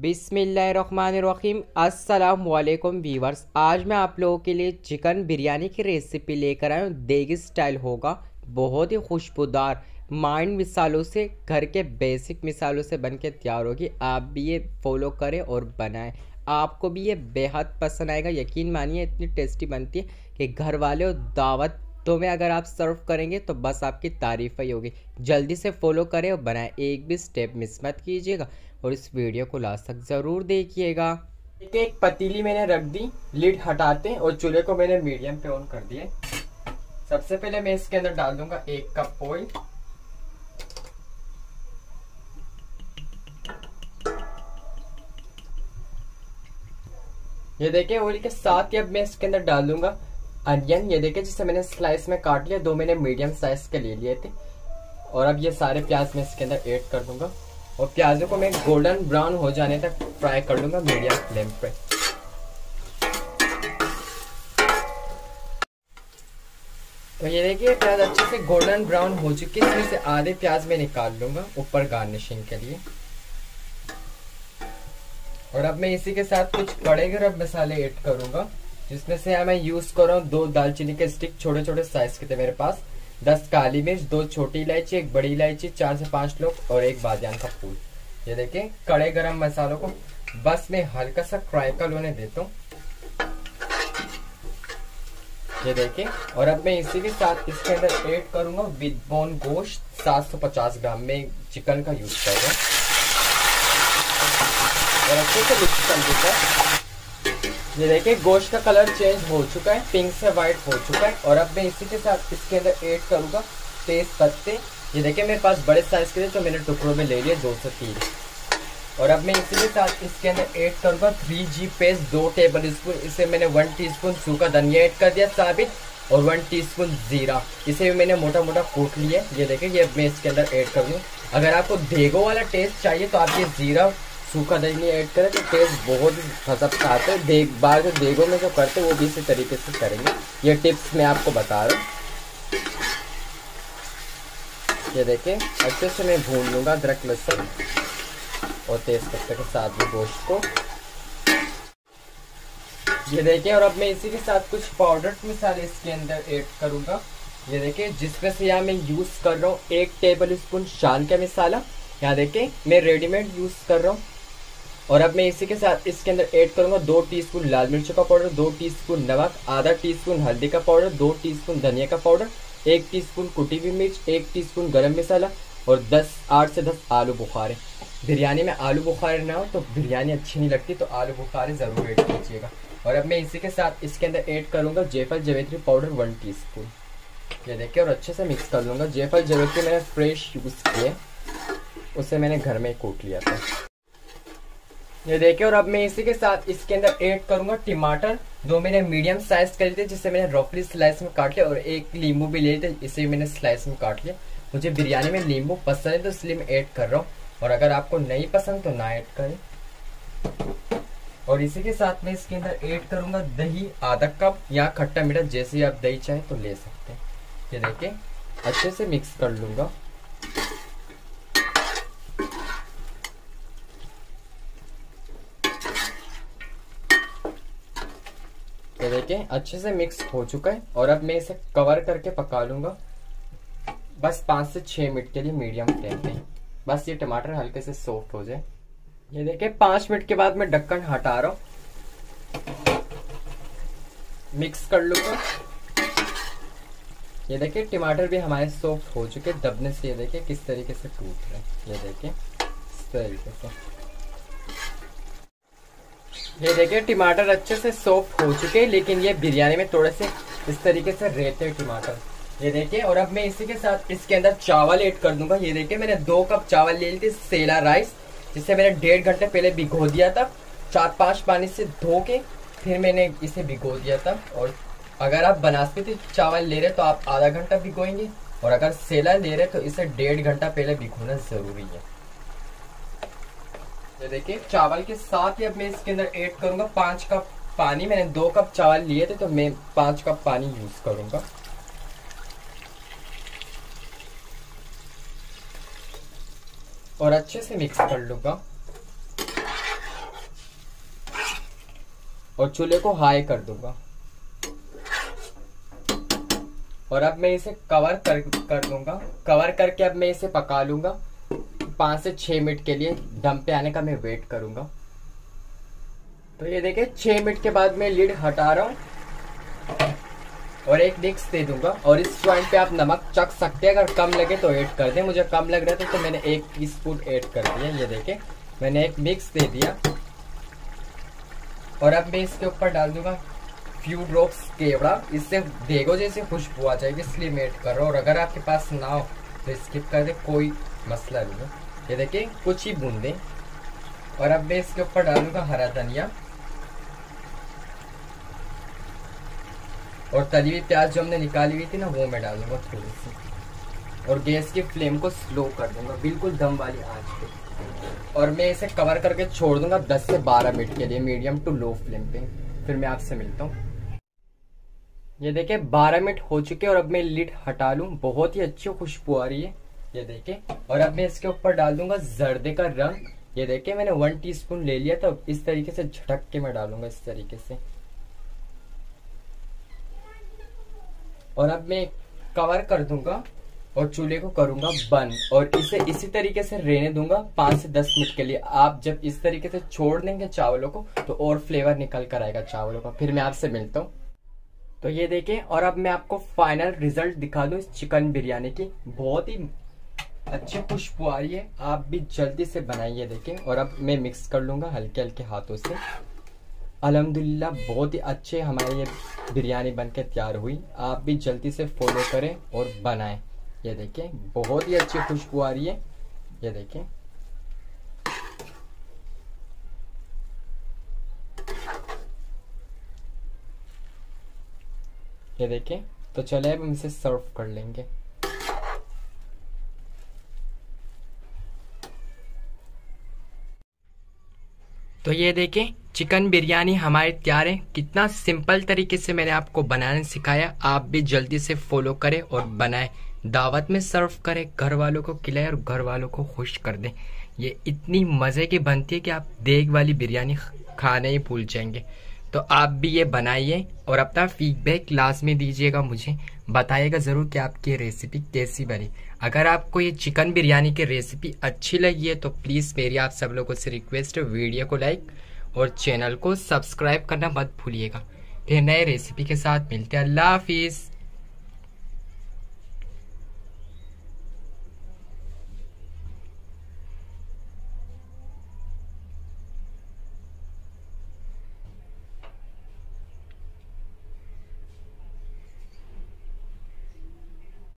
बिसमीम अस्सलाम वालेकुम वीवर्स आज मैं आप लोगों के लिए चिकन बिरयानी की रेसिपी लेकर आया हूँ। देगी स्टाइल होगा, बहुत ही खुशबूदार। माइंड मिसालों से, घर के बेसिक मिसालों से बन के तैयार होगी। आप भी ये फॉलो करें और बनाएँ। आपको भी ये बेहद पसंद आएगा। यकीन मानिए, इतनी टेस्टी बनती है कि घर वाले और दावत तो में अगर आप सर्व करेंगे तो बस आपकी तारीफ़ ही होगी। जल्दी से फॉलो करें और बनाएँ एक भी स्टेप मिस मत कीजिएगा। और इस वीडियो को लास्ट तक ज़रूर देखिएगा। एक एक पतीली मैंने रख दी लिड हटाते और चूल्हे को मैंने मीडियम पे ऑन कर दिए सबसे पहले मैं इसके अंदर डाल दूँगा एक कप ऑयल ये देखिए ऑयल के साथ ही अब मैं इसके अंदर डाल दूँगा अनियन, ये देखिए, जिसे मैंने स्लाइस में काट लिया, दो मैंने मीडियम साइज़ के ले लिए थे। और अब ये सारे प्याज मैं इसके अंदर ऐड कर दूँगा। और प्याजों को मैं गोल्डन ब्राउन हो जाने तक फ्राई कर लूँगा मीडियम फ्लेम पे। तो ये देखिए, प्याज अच्छे से गोल्डन ब्राउन हो चुकी इसमें से आधे प्याज में निकाल लूँगा ऊपर गार्निशिंग के लिए। और अब मैं इसी के साथ कुछ कड़े गरम मसाले ऐड करूँगा। जिसमें से मैं यूज़ कर रहा हूँ दो दालचीनी के स्टिक छोटे छोटे साइज़ के थे मेरे पास। दस काली मिर्च, दो छोटी इलायची, एक बड़ी इलायची, चार से पाँच लोग और एक बादियान का फूल। ये देखें, कड़े गरम मसालों को बस मैं हल्का सा क्रैकल होने देता हूँ। ये देखें, और अब मैं इसी के साथ इसके अंदर ऐड करूँगा विद बोन गोश्त 750 ग्राम में चिकन का यूज़ कर रहा हूँ। और अच्छे से मिक्स कर दूँगा ये देखिए, गोश्त का कलर चेंज हो चुका है पिंक से व्हाइट हो चुका है और अब मैं इसी के साथ इसके अंदर ऐड करूँगा तेज पत्ते। ये देखिए, मेरे पास बड़े साइज़ के थे तो मैंने टुकड़ों में ले लिए दो से तीन। और अब मैं इसी के साथ इसके अंदर ऐड करूँगा थ्री जी पेस्ट दो टेबल स्पून इसे मैंने वन टी स्पून सूखा धनिया ऐड कर दिया, साबित, और वन टीस्पून जीरा। इसे भी मैंने मोटा मोटा कूट लिया। ये देखिए, ये मैं इसके अंदर ऐड कर दूँ। अगर आपको देगो वाला टेस्ट चाहिए तो आप ये जीरा सूखा दही ऐड करें तो टेस्ट बहुत ही फसब आता है। देख बाहर जो देगों में जो करते वो भी इसी तरीके से करेंगे। ये टिप्स मैं आपको बता रहा हूँ। ये देखें अच्छे से मैं भून लूँगा अदरक, लहसुन और तेज पत्ते के साथ में गोश्त को। ये देखें और अब मैं इसी के साथ कुछ पाउडर मसाले इसके अंदर ऐड करूँगा। ये देखें जिसमें से यहाँ मैं यूज़ कर रहा हूँ, एक टेबल स्पून शान का मसाला। यहाँ देखें मैं रेडीमेड यूज़ कर रहा हूँ। और अब मैं इसी के साथ इसके अंदर ऐड करूँगा दो टीस्पून लाल मिर्चों का पाउडर दो टीस्पून नमक, आधा टीस्पून हल्दी का पाउडर दो टीस्पून धनिया का पाउडर एक टीस्पून कुटी हुई मिर्च, एक टीस्पून गरम मसाला और 10 आठ से 10 आलू बुखारे। बिरयानी में आलू बुखारे ना हो तो बिरयानी अच्छी नहीं लगती तो आलू बुखारे ज़रूर ऐड कीजिएगा। और अब मैं इसी के साथ इसके अंदर ऐड करूँगा जेफल जवेत्री पाउडर वन टी ये देखिए, और अच्छे से मिक्स कर लूँगा। जेफल जवेत्री मैंने फ्रेश यूज़ किए उसे मैंने घर में कूट लिया था। ये देखिए, और अब मैं इसी के साथ इसके अंदर ऐड करूँगा टमाटर दो मैंने मीडियम साइज़ कर लिए जिसे मैंने रफली स्लाइस में काट लिया, और एक नींबू भी ले थे, इसे मैंने स्लाइस में काट लिया। मुझे बिरयानी में नींबू पसंद है तो इसलिए मैं ऐड कर रहा हूँ। और अगर आपको नहीं पसंद तो ना ऐड करें। और इसी के साथ मैं इसके अंदर ऐड करूँगा दही, आधा कप, या खट्टा मीठा, जैसे आप दही चाहें तो ले सकते हैं। ये देखिए, अच्छे से मिक्स कर लूँगा। ये देखें अच्छे से मिक्स हो चुका है और अब मैं इसे कवर करके पका लूँगा। बस पाँच से छह मिनट के लिए मीडियम फ्लेम पे। बस ये टमाटर हल्के से सॉफ्ट हो जाए। ये देखें पाँच मिनट के बाद मैं ढक्कन हटा रहा हूँ। मिक्स कर लूँगा। ये देखिए, टमाटर भी हमारे सॉफ्ट हो चुके दबने से ये देखिए किस तरीके से टूट रहे हैं। ये देखिए, इस तरीके से। ये देखिए, टमाटर अच्छे से सॉफ्ट हो चुके हैं, लेकिन ये बिरयानी में थोड़े से इस तरीके से रहते हैं टमाटर। ये देखिए, और अब मैं इसी के साथ इसके अंदर चावल ऐड कर दूँगा। ये देखिए, मैंने दो कप चावल ले ली थी, सेला राइस जिसे मैंने डेढ़ घंटे पहले भिगो दिया था। चार पाँच पानी से धो के फिर मैंने इसे भिगो दिया था। और अगर आप बनास्पति चावल ले रहे तो आप आधा घंटा भिगोएँगे। और अगर सेला ले रहे तो इसे डेढ़ घंटा पहले भिगोना ज़रूरी है। ये देखिए, चावल के साथ ही अब मैं इसके अंदर ऐड करूँगा पाँच कप पानी। मैंने दो कप चावल लिए थे तो मैं पाँच कप पानी यूज़ करूँगा। और अच्छे से मिक्स कर लूँगा। और चूल्हे को हाई कर दूँगा। और अब मैं इसे कवर कर कर दूँगा कवर करके अब मैं इसे पका लूँगा। पाँच से छह मिनट के लिए दम पे आने का मैं वेट करूँगा। तो ये देखिए, छह मिनट के बाद मैं लीड हटा रहा हूँ। और एक मिक्स दे दूँगा। और इस पॉइंट पे आप नमक चख सकते हैं, अगर कम लगे तो ऐड कर दें। मुझे कम लग रहा था तो मैंने एक टी स्पून ऐड कर दिया। ये देखे मैंने एक मिक्स दे दिया। और अब मैं इसके ऊपर डाल दूँगा फ्यू ड्रॉप्स केवड़ा। इससे देखो जैसे खुशबू आ जाएगी, इसलिए मैं ऐड कर रहा हूँ। और अगर आपके पास ना हो तो स्किप कर दे, कोई मसला नहीं है। ये देखिए कुछ ही बूंदे। और अब मैं इसके ऊपर डालूँगा हरा धनिया। और तली हुई प्याज जो हमने निकाली हुई थी ना, वो मैं डालूँगा थोड़ी सी। और गैस की फ्लेम को स्लो कर दूँगा, बिल्कुल दम वाली आँच पे। और मैं इसे कवर करके छोड़ दूँगा 10 से 12 मिनट के लिए, मीडियम टू लो फ्लेम पे। फिर मैं आपसे मिलता हूँ। ये देखे 12 मिनट हो चुके और अब मैं लिड हटा लूँ। बहुत ही अच्छी खुशबू आ रही है। ये देखे, और अब मैं इसके ऊपर डाल दूँगा जर्दे का रंग। ये देखे, मैंने वन टीस्पून ले लिया था इस तरीके से झटक के मैं डालूँगा इस तरीके से। और अब मैं कवर कर दूँगा, और चूल्हे को करूँगा बंद। और इसे इसी तरीके से रहने दूँगा, पाँच से दस मिनट के लिए। आप जब इस तरीके से छोड़ देंगे चावलों को तो और फ्लेवर निकल कर आएगा चावलों का। फिर मैं आपसे मिलता हूँ। तो ये देखिए और अब मैं आपको फाइनल रिज़ल्ट दिखा दूँ इस चिकन बिरयानी की। बहुत ही अच्छी खुशबू आ रही है। आप भी जल्दी से बनाइए देखें। और अब मैं मिक्स कर लूँगा हल्के हल्के हाथों से। अल्हम्दुलिल्लाह, बहुत ही अच्छे हमारे ये बिरयानी बनके तैयार हुई। आप भी जल्दी से फॉलो करें और बनाएँ। ये देखें, बहुत ही अच्छी खुशबू आ रही है। ये देखें। ये देखें तो चले अब हम इसे सर्व कर लेंगे। तो ये देखें, चिकन बिरयानी हमारे तैयार है। कितना सिंपल तरीके से मैंने आपको बनाने सिखाया। आप भी जल्दी से फॉलो करें और बनाएँ। दावत में सर्व करें घर वालों को खिलाए और घर वालों को खुश कर दें। ये इतनी मज़े की बनती है कि आप देख वाली बिरयानी खाने ही भूल जाएँगे। तो आप भी ये बनाइए और अपना फीडबैक क्लास में दीजिएगा मुझे। बताइएगा ज़रूर कि आपकी रेसिपी कैसी बनी। अगर आपको ये चिकन बिरयानी की रेसिपी अच्छी लगी है तो प्लीज़ मेरी आप सब लोगों से रिक्वेस्ट है वीडियो को लाइक और चैनल को सब्सक्राइब करना मत भूलिएगा। फिर नए रेसिपी के साथ मिलते हैं। अल्लाह हाफिज़।